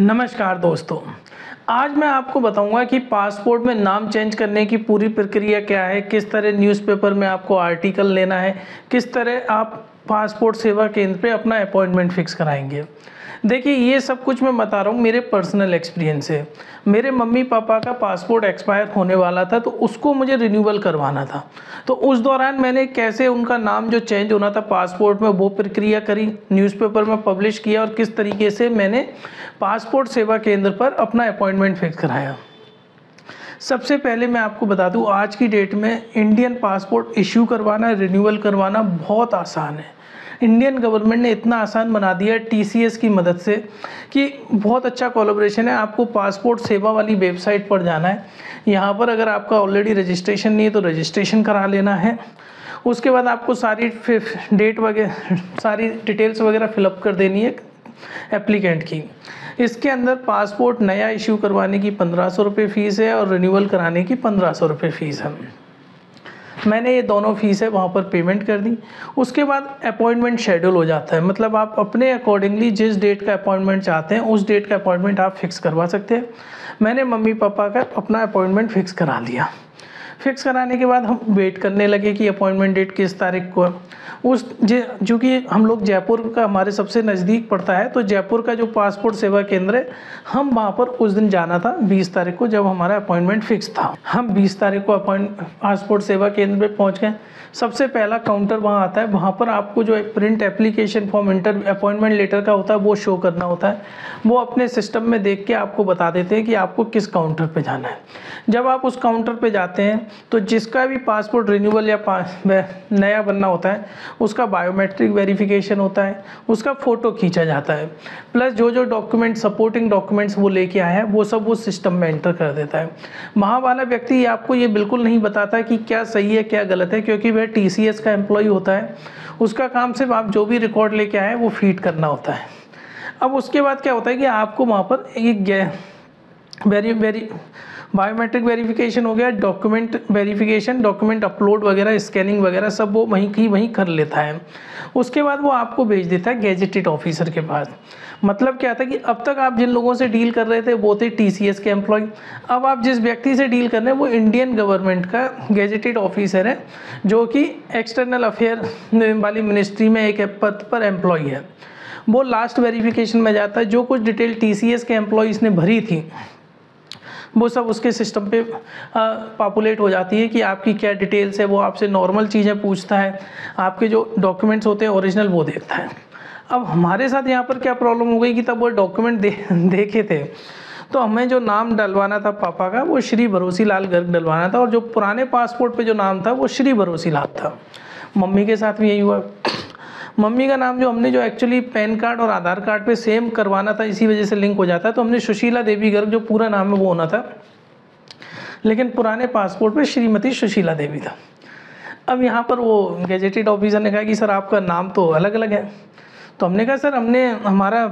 नमस्कार दोस्तों। आज मैं आपको बताऊँगा कि पासपोर्ट में नाम चेंज करने की पूरी प्रक्रिया क्या है, किस तरह न्यूज़पेपर में आपको आर्टिकल लेना है, किस तरह आप पासपोर्ट सेवा केंद्र पे अपना अपॉइंटमेंट फिक्स कराएँगे। देखिए, ये सब कुछ मैं बता रहा हूँ, मेरे पर्सनल एक्सपीरियंस से। मेरे मम्मी पापा का पासपोर्ट एक्सपायर होने वाला था तो उसको मुझे रिन्यूअल करवाना था। तो उस दौरान मैंने कैसे उनका नाम जो चेंज होना था पासपोर्ट में, वो प्रक्रिया करी न्यूज़पेपर में पब्लिश किया और किस तरीके से मैंने पासपोर्ट सेवा केंद्र पर अपना अपॉइंटमेंट फिक्स कराया। सबसे पहले मैं आपको बता दूँ, आज की डेट में इंडियन पासपोर्ट इशू करवाना रिन्यूअल करवाना बहुत आसान है। इंडियन गवर्नमेंट ने इतना आसान बना दिया है टीसीएस की मदद से कि बहुत अच्छा कोलोब्रेशन है। आपको पासपोर्ट सेवा वाली वेबसाइट पर जाना है। यहाँ पर अगर आपका ऑलरेडी रजिस्ट्रेशन नहीं है तो रजिस्ट्रेशन करा लेना है। उसके बाद आपको सारी डेट वगैरह सारी डिटेल्स वगैरह फिलअप कर देनी है एप्लीकेंट की। इसके अंदर पासपोर्ट नया इशू करवाने की पंद्रह सौ रुपये फ़ीस है और रिन्यूअल कराने की पंद्रह सौ रुपये फ़ीस है। मैंने ये दोनों फ़ीस है वहाँ पर पेमेंट कर दी। उसके बाद अपॉइंटमेंट शेड्यूल हो जाता है। मतलब आप अपने अकॉर्डिंगली जिस डेट का अपॉइंटमेंट चाहते हैं, उस डेट का अपॉइंटमेंट आप फिक्स करवा सकते हैं। मैंने मम्मी पापा का अपना अपॉइंटमेंट फ़िक्स करा लिया। फिक्स कराने के बाद हम वेट करने लगे कि अपॉइंटमेंट डेट किस तारीख को है। उस जो कि हम लोग जयपुर का, हमारे सबसे नज़दीक पड़ता है तो जयपुर का जो पासपोर्ट सेवा केंद्र है, हम वहाँ पर उस दिन जाना था 20 तारीख को, जब हमारा अपॉइंटमेंट फिक्स था। हम 20 तारीख को अपॉइंट पासपोर्ट सेवा केंद्र पे पहुँच गए। सबसे पहला काउंटर वहाँ आता है, वहाँ पर आपको जो print application form enter appointment letter का होता है, वो शो करना होता है। वो अपने सिस्टम में देख के आपको बता देते हैं कि आपको किस काउंटर पे जाना है। जब आप उस काउंटर पे जाते हैं तो जिसका भी पासपोर्ट रिन्यूअल या नया बनना होता है, उसका बायोमेट्रिक वेरिफिकेशन होता है, उसका फ़ोटो खींचा जाता है प्लस जो जो डॉक्यूमेंट सपोर्टिंग डॉक्यूमेंट्स वो लेके आया है, वो सब वो सिस्टम में एंटर कर देता है। वहाँ वाला व्यक्ति आपको ये बिल्कुल नहीं बताता कि क्या सही है, क्या गलत है, क्योंकि वह टी का एम्प्लॉय होता है, उसका काम सिर्फ़ आप जो भी रिकॉर्ड लेके आए वो फ़ीड करना होता है। अब उसके बाद क्या होता है कि आपको वहाँ पर एक वेरी वेरी बायोमेट्रिक वेरिफिकेशन हो गया डॉक्यूमेंट वेरिफिकेशन डॉक्यूमेंट अपलोड वगैरह स्कैनिंग वगैरह, सब वो वहीं की वहीं कर लेता है। उसके बाद वो आपको भेज देता है गैजेटेड ऑफिसर के पास। मतलब क्या था कि अब तक आप जिन लोगों से डील कर रहे थे, वो थे टीसीएस के एम्प्लॉय अब आप जिस व्यक्ति से डील कर रहे हैं, वो इंडियन गवर्नमेंट का गैजेटेड ऑफिसर है, जो कि एक्सटर्नल अफेयर वाली मिनिस्ट्री में एक पद पर एम्प्लॉय है। वो लास्ट वेरिफिकेशन में जाता है, जो कुछ डिटेल टीसीएस के एम्प्लॉयज़ ने भरी थी वो सब उसके सिस्टम पे पॉपुलेट हो जाती है कि आपकी क्या डिटेल्स है, वो आपसे नॉर्मल चीज़ें पूछता है, आपके जो डॉक्यूमेंट्स होते हैं ओरिजिनल वो देखता है। अब हमारे साथ यहाँ पर क्या प्रॉब्लम हो गई कि तब वो डॉक्यूमेंट दे, देखे थे। तो हमें जो नाम डलवाना था पापा का, वो श्री भरोसी लाल गर्ग डलवाना था और जो पुराने पासपोर्ट पे जो नाम था, वो श्री भरोसी लाल था। मम्मी के साथ भी यही हुआ। मम्मी का नाम जो हमने जो एक्चुअली पैन कार्ड और आधार कार्ड पे सेम करवाना था, इसी वजह से लिंक हो जाता है। तो हमने सुशीला देवी गर्ग, जो पूरा नाम है, वो होना था। लेकिन पुराने पासपोर्ट पे श्रीमती सुशीला देवी था। अब यहाँ पर वो गैजेटेड ऑफिसर ने कहा कि, सर, आपका नाम तो अलग अलग है। तो हमने कहा, सर, हमने, हमारा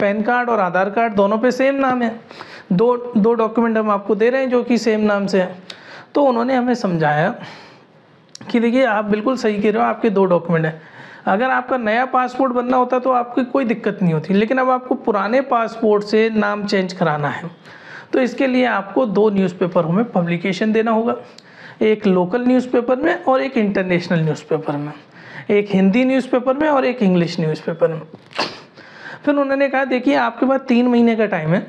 पैन कार्ड और आधार कार्ड दोनों पे सेम नाम है। दो दो डॉक्यूमेंट हम आपको दे रहे हैं, जो कि सेम नाम से है। तो उन्होंने हमें समझाया कि, देखिए, आप बिल्कुल सही कह रहे हो, आपके दो डॉक्यूमेंट हैं। अगर आपका नया पासपोर्ट बनना होता तो आपकी कोई दिक्कत नहीं होती, लेकिन अब आपको पुराने पासपोर्ट से नाम चेंज कराना है। तो इसके लिए आपको दो न्यूज़पेपरों में पब्लिकेशन देना होगा, एक लोकल न्यूज़पेपर में और एक इंटरनेशनल न्यूज़पेपर में। एक हिंदी न्यूज़पेपर में और एक इंग्लिश न्यूज़पेपर में। फिर उन्होंने कहा, देखिए, आपके पास तीन महीने का टाइम है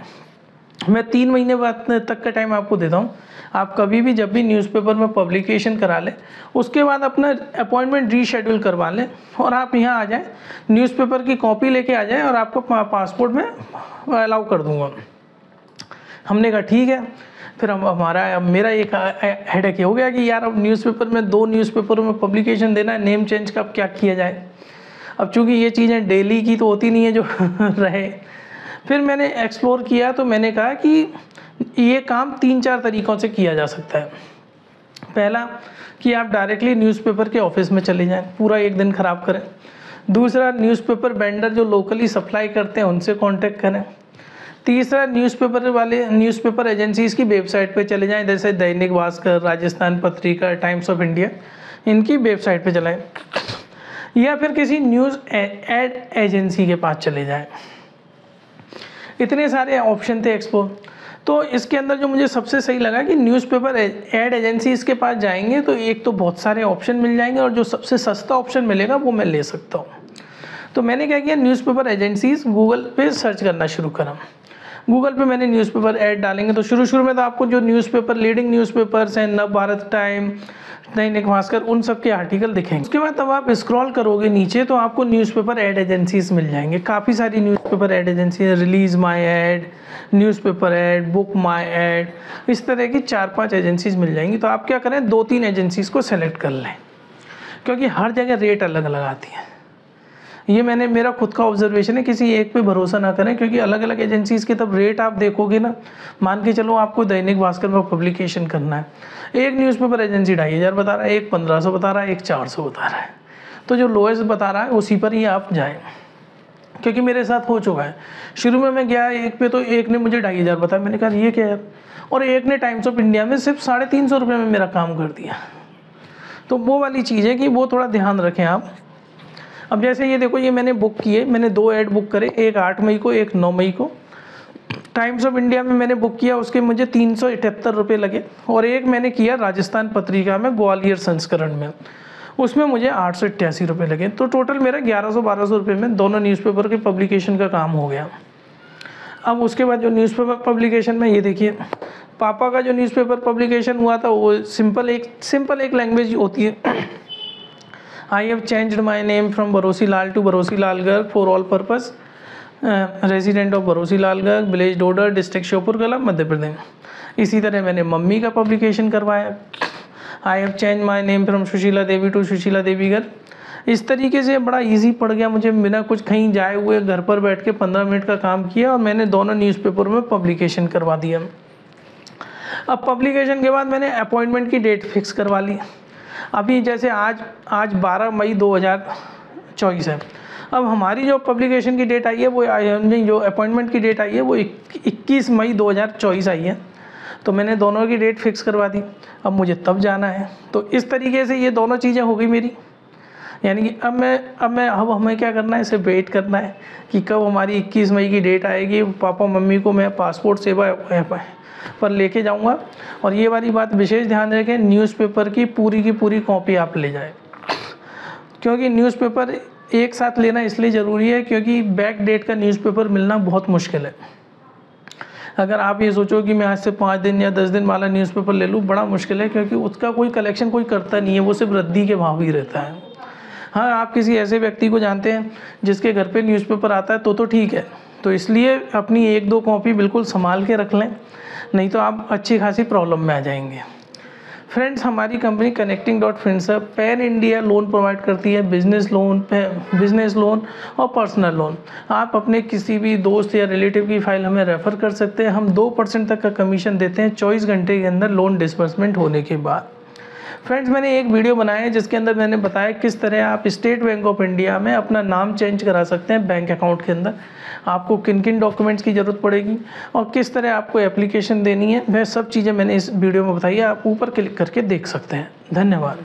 मैं तीन महीने बाद तक का टाइम आपको देता हूँ। आप कभी भी जब भी न्यूज़पेपर में पब्लिकेशन करा लें, उसके बाद अपना अपॉइंटमेंट रीशेड्यूल करवा लें और आप यहाँ आ जाएँ न्यूज़पेपर की कॉपी लेके आ जाएँ और आपको पासपोर्ट में अलाउ कर दूँगा। हमने कहा, ठीक है। फिर हम, हमारा मेरा एक हेडेक हो गया कि यार अब न्यूज़पेपर में दो न्यूज़पेपरों में पब्लिकेशन देना है नेम चेंज का अब क्या किया जाए? अब चूँकि ये चीज़ें डेली की तो होती नहीं है जो रहे फिर मैंने एक्सप्लोर किया तो मैंने कहा कि ये काम तीन चार तरीक़ों से किया जा सकता है। पहला, कि आप डायरेक्टली न्यूज़पेपर के ऑफ़िस में चले जाएँ, पूरा एक दिन ख़राब करें। दूसरा न्यूज़पेपर वेंडर जो लोकली सप्लाई करते हैं, उनसे कांटेक्ट करें। तीसरा न्यूज़पेपर वाले न्यूज़पेपर एजेंसीज़ की वेबसाइट पे चले जाएँ, जैसे Dainik Bhaskar, Rajasthan Patrika Times of India इनकी वेबसाइट पे चलाएँ। या फिर किसी न्यूज़ एड एजेंसी के पास चले जाएँ। इतने सारे ऑप्शन थे एक्सपो तो इसके अंदर जो मुझे सबसे सही लगा कि न्यूज़पेपर एड एजेंसी इसके पास जाएँगे तो एक तो बहुत सारे ऑप्शन मिल जाएँगे और जो सबसे सस्ता ऑप्शन मिलेगा वो मैं ले सकता हूँ। तो मैंने क्या किया न्यूज़पेपर एजेंसीज गूगल पे सर्च करना शुरू करा। गूगल पे मैंने न्यूज़पेपर ऐड डालेंगे तो शुरू शुरू में तो आपको जो न्यूज़पेपर लीडिंग न्यूज़पेपर्स हैं, नव भारत टाइम दैनिक भास्कर, उन सब के आर्टिकल दिखेंगे। उसके बाद अब आप स्क्रॉल करोगे नीचे तो आपको न्यूज़पेपर ऐड एजेंसीज मिल जाएँगे। काफ़ी सारी newspaper ad agency release my ad newspaper ad book my ad इस तरह की चार पाँच एजेंसीज मिल जाएँगी। तो आप क्या करें दो तीन एजेंसीज को सेलेक्ट कर लें। क्योंकि हर जगह रेट अलग अलग आती है। ये मैंने, मेरा खुद का ऑब्जर्वेशन है, किसी एक पे भरोसा ना करें, क्योंकि अलग अलग एजेंसीज़ के तब रेट आप देखोगे ना, मान के चलो आपको दैनिक भास्कर में पब्लिकेशन करना है। एक न्यूज़पेपर एजेंसी ढाई हज़ार बता रहा है, एक पंद्रह सौ बता रहा है, एक चार सौ बता रहा है। तो जो लोएस्ट बता रहा है, उसी पर ही आप जाएँ। क्योंकि मेरे साथ हो चुका है। शुरू में मैं गया, एक पे तो एक ने मुझे ढाई हज़ार बताया। मैंने कहा, ये क्या है? और एक ने टाइम्स ऑफ़ इंडिया में सिर्फ़ साढ़े तीन सौ रुपये में मेरा काम कर दिया। तो वो वाली चीज़ है कि वो थोड़ा ध्यान रखें आप। अब जैसे ये देखो, ये मैंने बुक किए, मैंने दो ऐड बुक करे, एक आठ मई को, एक नौ मई को। टाइम्स ऑफ़ इंडिया में मैंने बुक किया, उसके मुझे तीन सौ अठहत्तर रुपये लगे। और एक मैंने किया राजस्थान पत्रिका में, ग्वालियर संस्करण में। उसमें मुझे आठ सौ अट्ठासी रुपये लगे। तो टोटल मेरा ग्यारह सौ, बारह सौ रुपये में दोनों न्यूज़पेपर के पब्लिकेशन का काम हो गया। अब उसके बाद जो न्यूज़पेपर पब्लिकेशन में, ये देखिए, पापा का जो न्यूज़पेपर पब्लिकेशन हुआ था, वो सिंपल एक सिंपल एक लैंग्वेज होती है। I have changed my name from Barosi Lal to Barosi Lal Garg for all purpose resident of Barosi Lal Garg village Dodar district Sheopur Kala Madhya Pradesh इसी तरह मैंने मम्मी का publication करवाया। I have change my name from Sushila Devi to Sushila Devi Garg इस तरीके से बड़ा easy पड़ गया मुझे बिना कुछ कहीं जाए हुए घर पर बैठ के पंद्रह मिनट का काम किया और मैंने दोनों न्यूज़पेपर में पब्लिकेशन करवा दिया। अब पब्लिकेशन के बाद मैंने अपॉइंटमेंट की डेट फिक्स करवा ली। अभी जैसे आज आज 12 मई 2024 है। अब हमारी जो पब्लिकेशन की डेट आई है, वो नहीं जो अपॉइंटमेंट की डेट आई है, वो इक्कीस मई 2024 आई है। तो मैंने दोनों की डेट फिक्स करवा दी। अब मुझे तब जाना है। तो इस तरीके से ये दोनों चीज़ें हो गई मेरी। यानी कि अब मैं अब मैं, अब हमें क्या करना है, इसे वेट करना है कि कब हमारी 21 मई की डेट आएगी, पापा मम्मी को मैं पासपोर्ट सेवा पर लेके जाऊँगा। और ये वाली बात विशेष ध्यान रखें न्यूज़पेपर की पूरी की पूरी कॉपी आप ले जाए। क्योंकि न्यूज़पेपर एक साथ लेना इसलिए ज़रूरी है क्योंकि बैक डेट का न्यूज़पेपर मिलना बहुत मुश्किल है। अगर आप ये सोचो कि मैं आज से पाँच दिन या दस दिन वाला न्यूज़पेपर ले लूँ, बड़ा मुश्किल है क्योंकि उसका कोई कलेक्शन कोई करता नहीं है, वो सिर्फ़ रद्दी के भाव ही रहता है। हाँ आप किसी ऐसे व्यक्ति को जानते हैं जिसके घर पे न्यूज़पेपर आता है तो तो ठीक है। तो इसलिए अपनी एक दो कॉपी बिल्कुल संभाल के रख लें, नहीं तो आप अच्छी खासी प्रॉब्लम में आ जाएँगे। फ्रेंड्स हमारी company connecting dot friends pan India loan provide करती है बिज़नेस लोन बिज़नेस लोन और पर्सनल लोन आप अपने किसी भी दोस्त या रिलेटिव की फ़ाइल हमें रेफ़र कर सकते हैं। हम दो परसेंट तक का कमीशन देते हैं, चौबीस घंटे के अंदर लोन डिसबर्समेंट होने के बाद। फ्रेंड्स मैंने एक वीडियो बनाया है जिसके अंदर मैंने बताया किस तरह आप स्टेट बैंक ऑफ़ इंडिया में अपना नाम चेंज करा सकते हैं बैंक अकाउंट के अंदर। आपको किन किन डॉक्यूमेंट्स की ज़रूरत पड़ेगी और किस तरह आपको एप्लीकेशन देनी है, वह सब चीज़ें मैंने इस वीडियो में बताई है। आप ऊपर क्लिक करके देख सकते हैं। धन्यवाद।